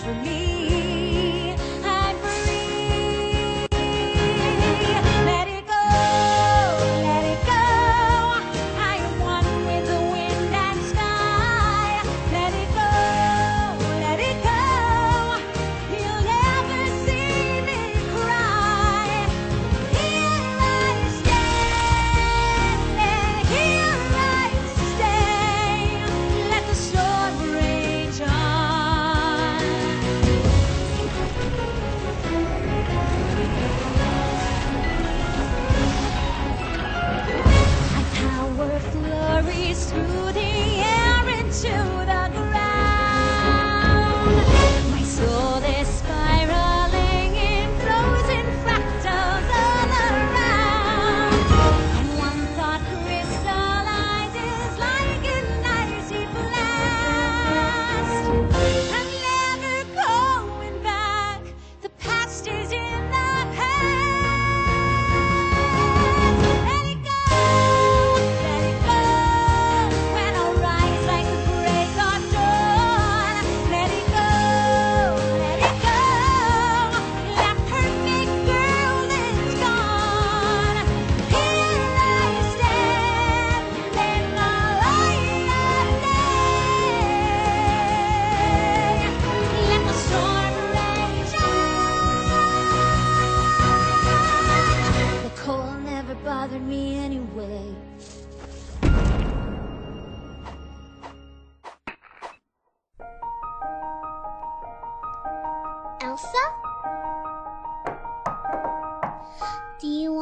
for me.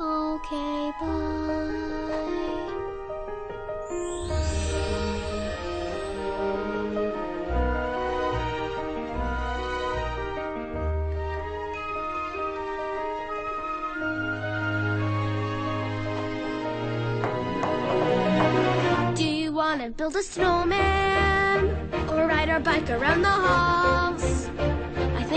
Okay, bye. Build a snowman or ride our bike around the halls?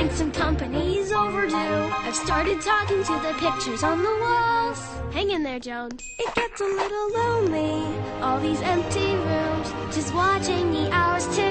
Think some company's overdue. I've started talking to the pictures on the walls. Hang in there, Joan. It gets a little lonely, all these empty rooms, just watching the hours tick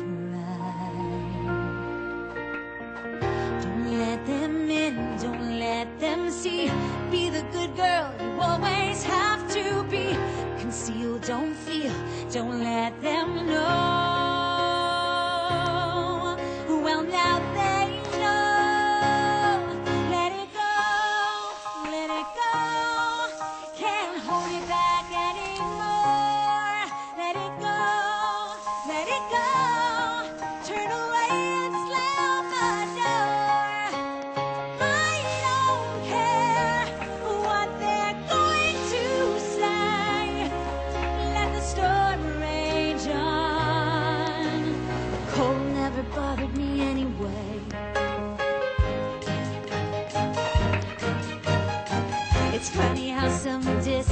Don't let them know. It's funny how some distance